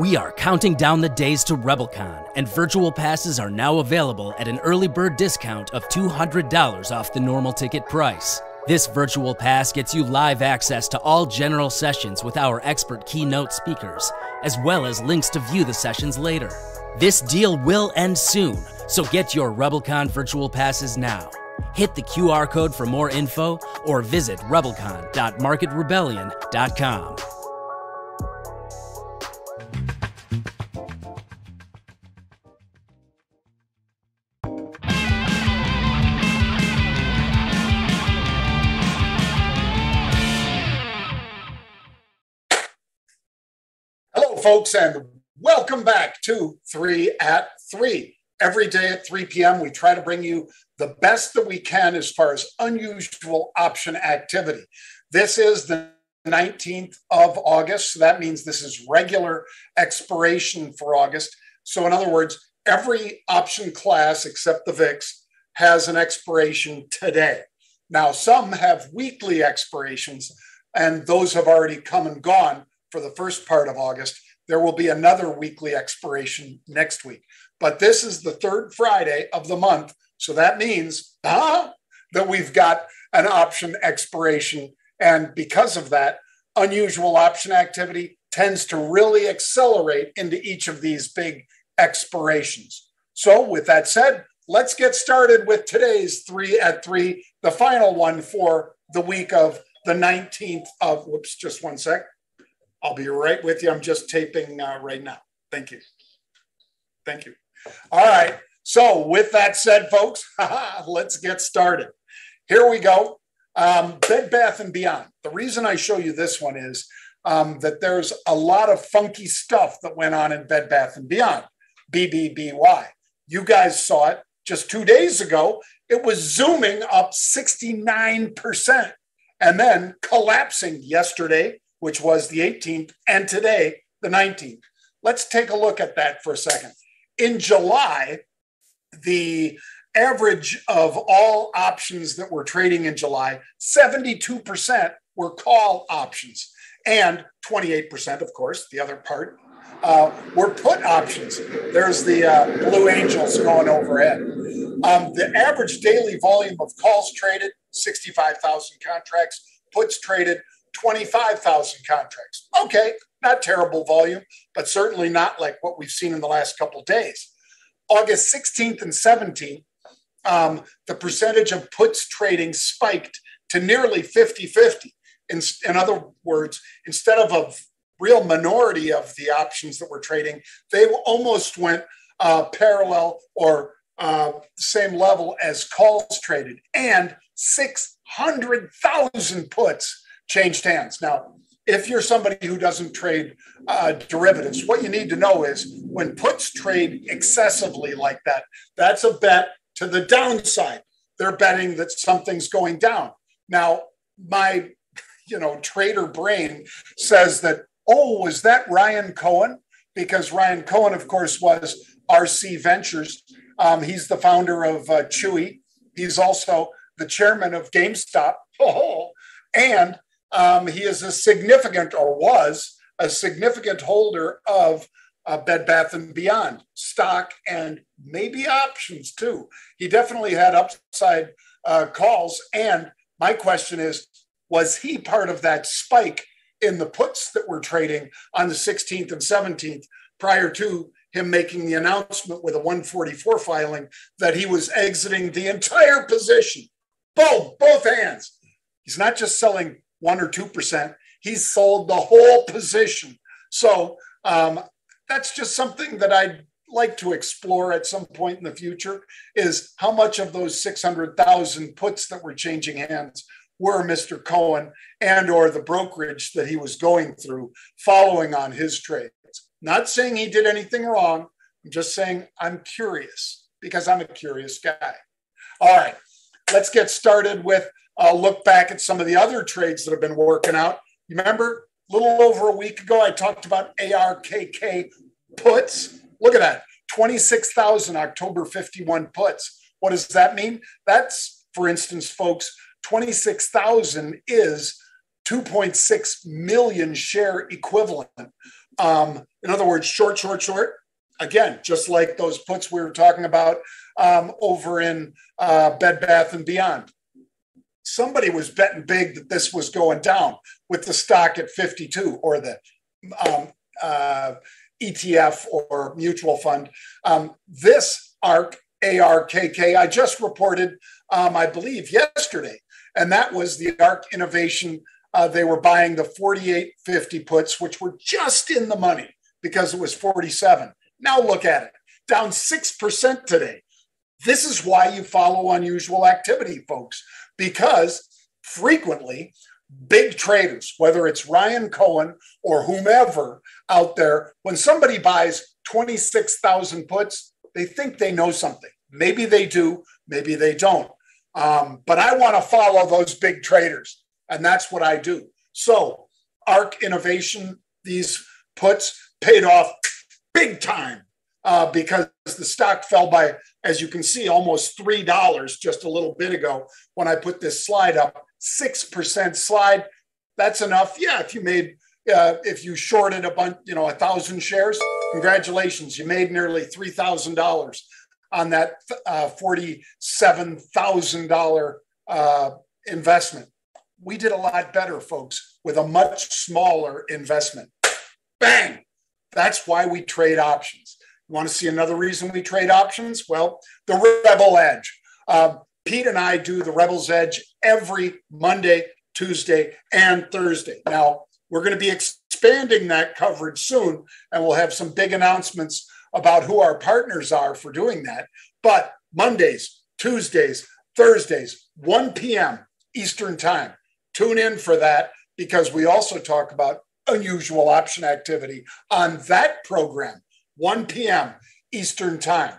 We are counting down the days to RebelCon, and virtual passes are now available at an early bird discount of $200 off the normal ticket price. This virtual pass gets you live access to all general sessions with our expert keynote speakers, as well as links to view the sessions later. This deal will end soon, so get your RebelCon virtual passes now. Hit the QR code for more info or visit rebelcon.marketrebellion.com. Hello, folks, and welcome back to Three at Three. Every day at 3 p.m., we try to bring you the best that we can as far as unusual option activity. This is the 19th of August. So that means this is regular expiration for August. So, in other words, every option class except the VIX has an expiration today. Now, some have weekly expirations, and those have already come and gone for the first part of August. There will be another weekly expiration next week. But this is the third Friday of the month. So that means uh, that we've got an option expiration. And because of that, unusual option activity tends to really accelerate into each of these big expirations. So, with that said, let's get started with today's three at three, the final one for the week of the 19th of, whoops, just one sec. I'll be right with you. I'm just taping uh, right now. Thank you. Thank you. All right. So, with that said, folks, let's get started. Here we go. Um, Bed Bath and Beyond. The reason I show you this one is um, that there's a lot of funky stuff that went on in Bed Bath and Beyond. BBBY. You guys saw it just two days ago. It was zooming up 69% and then collapsing yesterday, which was the 18th, and today, the 19th. Let's take a look at that for a second. In July, the average of all options that were trading in July, 72% were call options, and 28%, of course, the other part, uh, were put options. There's the uh, Blue Angels going overhead. Um, the average daily volume of calls traded, 65,000 contracts, puts traded, 25,000 contracts. Okay, not terrible volume, but certainly not like what we've seen in the last couple days. August 16th and 17th, um, the percentage of puts trading spiked to nearly 50 50. In, in other words, instead of a real minority of the options that were trading, they almost went uh, parallel or uh, same level as calls traded, and 600,000 puts changed hands. Now, if you're somebody who doesn't trade uh, derivatives, what you need to know is when puts trade excessively like that, that's a bet to the downside. They're betting that something's going down. Now, my you know trader brain says that oh, was that Ryan Cohen? Because Ryan Cohen, of course, was RC Ventures. Um, he's the founder of uh, Chewy. He's also the chairman of GameStop. Oh, and um, he is a significant, or was a significant holder of uh, Bed Bath and Beyond stock and maybe options too. He definitely had upside uh, calls. And my question is, was he part of that spike in the puts that were trading on the 16th and 17th prior to him making the announcement with a 144 filing that he was exiting the entire position? Boom, both hands. He's not just selling one or 2%, he's sold the whole position. So um, that's just something that I'd like to explore at some point in the future is how much of those 600,000 puts that were changing hands were Mr. Cohen and or the brokerage that he was going through following on his trades. Not saying he did anything wrong. I'm just saying I'm curious because I'm a curious guy. All right, let's get started with a look back at some of the other trades that have been working out. You remember a little over a week ago, I talked about ARKK puts. Look at that 26,000 October 51 puts. What does that mean? That's, for instance, folks, 26,000 is 2.6 million share equivalent. Um, in other words, short, short, short. Again, just like those puts we were talking about um, over in uh, Bed Bath and Beyond. Somebody was betting big that this was going down with the stock at 52 or the um, uh, ETF or mutual fund. Um, this ARK, ARKK, I just reported, um, I believe, yesterday, and that was the ARK Innovation. Uh, they were buying the 4850 puts, which were just in the money because it was 47. Now look at it, down 6% today. This is why you follow unusual activity, folks, because frequently big traders, whether it's Ryan Cohen or whomever out there, when somebody buys 26,000 puts, they think they know something. Maybe they do, maybe they don't. Um, but I want to follow those big traders, and that's what I do. So, ARK Innovation, these puts paid off big time uh, because the stock fell by, as you can see, almost $3 just a little bit ago when I put this slide up. 6% slide. That's enough. Yeah, if you made, uh, if you shorted a bunch, you know, a thousand shares, congratulations. You made nearly $3,000 on that uh, $47,000 uh, investment. We did a lot better, folks, with a much smaller investment. Bang! That's why we trade options. Want to see another reason we trade options? Well, the Rebel Edge. Uh, Pete and I do the Rebel's Edge every Monday, Tuesday, and Thursday. Now, we're going to be expanding that coverage soon, and we'll have some big announcements about who our partners are for doing that. But Mondays, Tuesdays, Thursdays, 1 p.m. Eastern Time. Tune in for that because we also talk about unusual option activity on that program. 1 p.m. Eastern Time.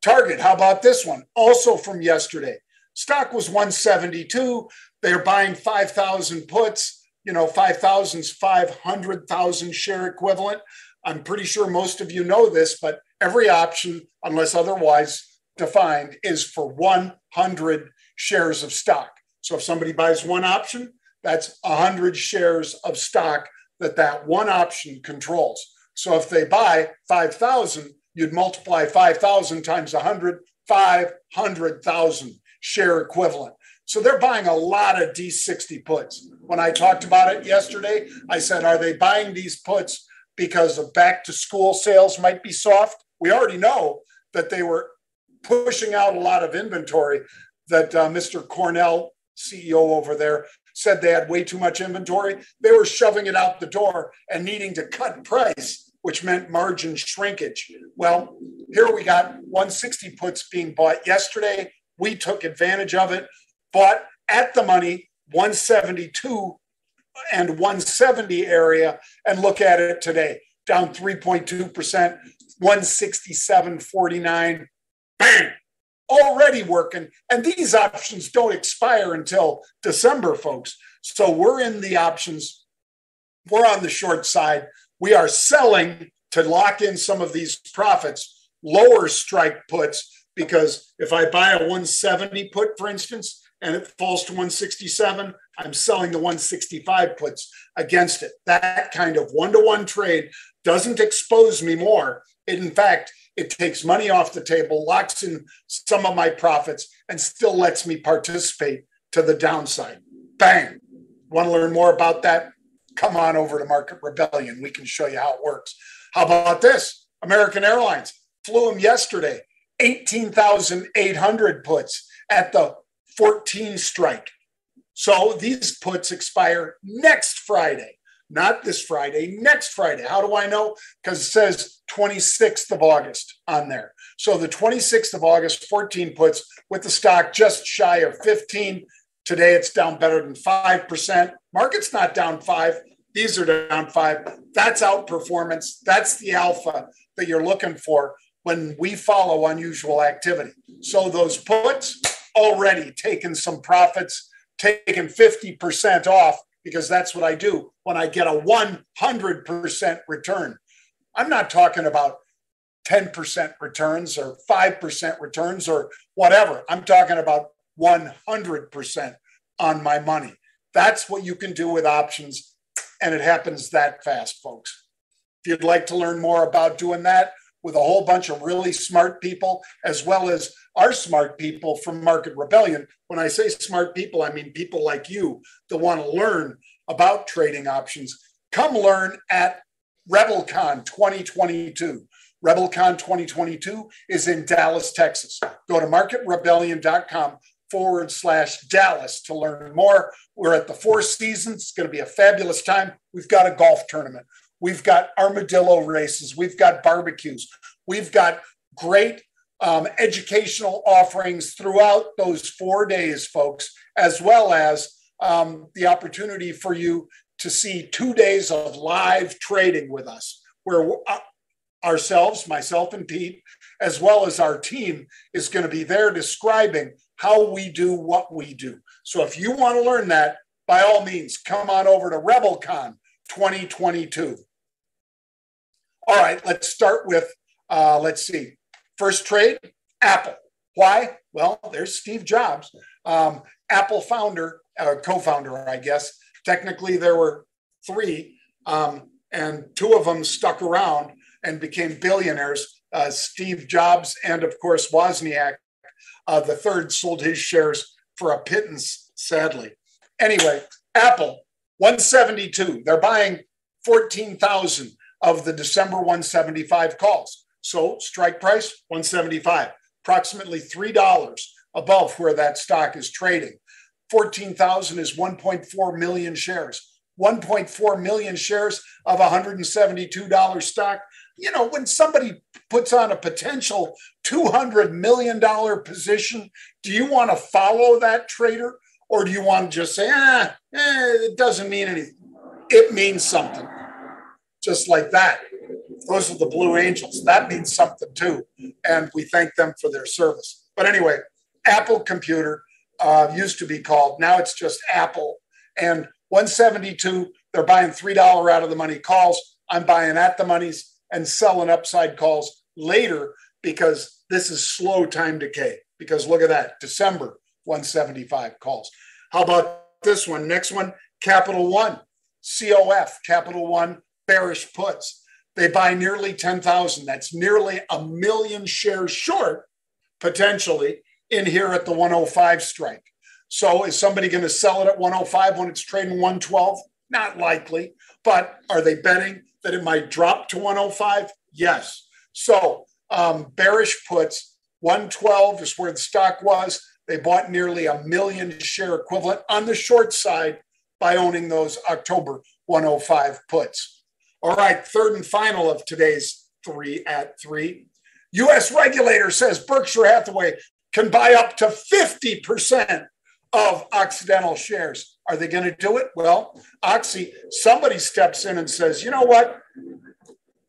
Target, how about this one? Also from yesterday. Stock was 172. They're buying 5,000 puts. You know, 5,000's 500,000 share equivalent. I'm pretty sure most of you know this, but every option, unless otherwise defined, is for 100 shares of stock. So if somebody buys one option, that's 100 shares of stock that that one option controls. So if they buy 5,000, you'd multiply 5,000 times 100, 500,000 share equivalent. So they're buying a lot of D60 puts. When I talked about it yesterday, I said, Are they buying these puts because of back to school sales might be soft? We already know that they were pushing out a lot of inventory that uh, Mr. Cornell, CEO over there, said they had way too much inventory. They were shoving it out the door and needing to cut price, which meant margin shrinkage. Well, here we got 160 puts being bought yesterday. We took advantage of it, bought at the money 172 and 170 area, and look at it today down 3.2%, 167.49. Bang! Already working. And these options don't expire until December, folks. So we're in the options. We're on the short side. We are selling to lock in some of these profits, lower strike puts, because if I buy a 170 put, for instance, and it falls to 167, I'm selling the 165 puts against it. That kind of one to one trade doesn't expose me more. It, in fact, it takes money off the table, locks in some of my profits, and still lets me participate to the downside. Bang. Want to learn more about that? Come on over to Market Rebellion. We can show you how it works. How about this? American Airlines flew them yesterday, 18,800 puts at the 14 strike. So these puts expire next Friday not this Friday, next Friday. How do I know? Because it says 26th of August on there. So the 26th of August, 14 puts with the stock just shy of 15. Today it's down better than 5%. Market's not down five. These are down five. That's outperformance. That's the alpha that you're looking for when we follow unusual activity. So those puts already taken some profits, taken 50% off because that's what I do when I get a 100% return. I'm not talking about 10% returns or 5% returns or whatever. I'm talking about 100% on my money. That's what you can do with options. And it happens that fast, folks. If you'd like to learn more about doing that with a whole bunch of really smart people, as well as our smart people from Market Rebellion, when I say smart people, I mean people like you that want to learn about trading options, come learn at RebelCon 2022. RebelCon 2022 is in Dallas, Texas. Go to marketrebellion.com forward slash Dallas to learn more. We're at the Four Seasons. It's going to be a fabulous time. We've got a golf tournament. We've got armadillo races. We've got barbecues. We've got great um, educational offerings throughout those four days, folks, as well as um, the opportunity for you to see two days of live trading with us, where uh, ourselves, myself and Pete, as well as our team, is going to be there describing how we do what we do. So if you want to learn that, by all means, come on over to RebelCon 2022. All right, let's start with, uh, let's see, first trade, Apple. Why? Well, there's Steve Jobs, um, Apple founder, uh, co founder, I guess. Technically, there were three, um, and two of them stuck around and became billionaires uh, Steve Jobs and, of course, Wozniak uh, the third sold his shares for a pittance, sadly. Anyway, Apple, 172. They're buying 14,000 of the December 175 calls. So strike price, 175, approximately $3 above where that stock is trading. 14,000 is 1.4 million shares. 1.4 million shares of $172 stock you know, when somebody puts on a potential $200 million position, do you want to follow that trader or do you want to just say, ah, eh, it doesn't mean anything? It means something. Just like that. Those are the Blue Angels. That means something too. And we thank them for their service. But anyway, Apple Computer uh, used to be called, now it's just Apple. And 172, they're buying $3 out of the money calls. I'm buying at the monies and selling upside calls later because this is slow time decay. Because look at that, December 175 calls. How about this one? Next one, Capital One, COF, Capital One bearish puts. They buy nearly 10,000. That's nearly a million shares short, potentially, in here at the 105 strike. So is somebody going to sell it at 105 when it's trading 112? Not likely. But are they betting that it might drop to 105? Yes. So um, bearish puts 112 is where the stock was. They bought nearly a million share equivalent on the short side by owning those October 105 puts. All right, third and final of today's three at three. US regulator says Berkshire Hathaway can buy up to 50% of Occidental shares. Are they going to do it? Well, Oxy, somebody steps in and says, you know what?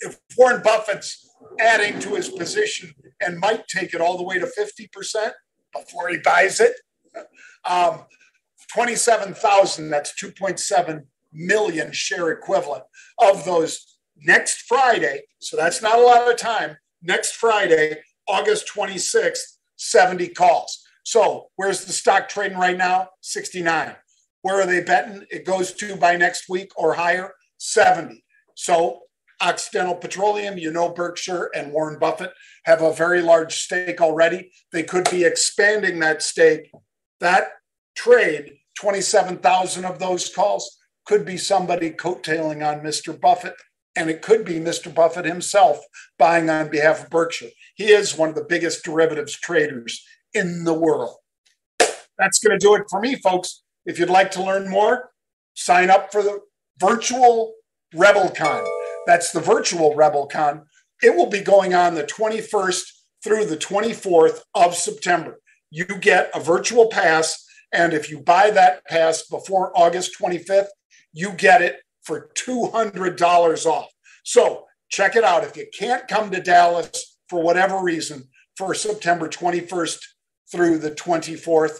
If Warren Buffett's adding to his position and might take it all the way to 50% before he buys it, um, 27,000, that's 2.7 million share equivalent of those next Friday. So that's not a lot of time. Next Friday, August 26th, 70 calls. So where's the stock trading right now? 69. Where are they betting? It goes to by next week or higher, 70. So Occidental Petroleum, you know, Berkshire and Warren Buffett have a very large stake already. They could be expanding that stake. That trade, 27,000 of those calls, could be somebody coattailing on Mr. Buffett. And it could be Mr. Buffett himself buying on behalf of Berkshire. He is one of the biggest derivatives traders in the world. That's going to do it for me, folks. If you'd like to learn more, sign up for the virtual RebelCon. That's the virtual RebelCon. It will be going on the 21st through the 24th of September. You get a virtual pass, and if you buy that pass before August 25th, you get it for $200 off. So check it out. If you can't come to Dallas for whatever reason for September 21st through the 24th,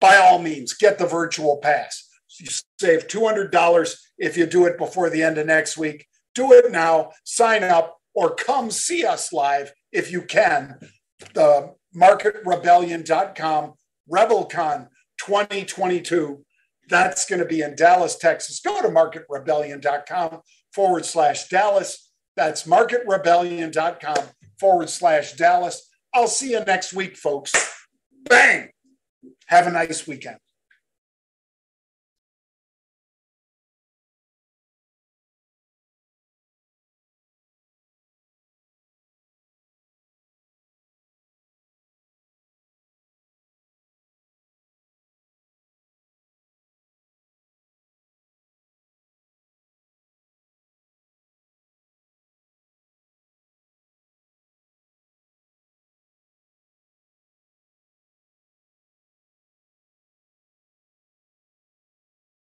by all means, get the virtual pass. You save $200 if you do it before the end of next week. Do it now, sign up, or come see us live if you can. The marketrebellion.com RebelCon 2022. That's going to be in Dallas, Texas. Go to marketrebellion.com forward slash Dallas. That's marketrebellion.com forward slash Dallas. I'll see you next week, folks. Bang! Have a nice weekend.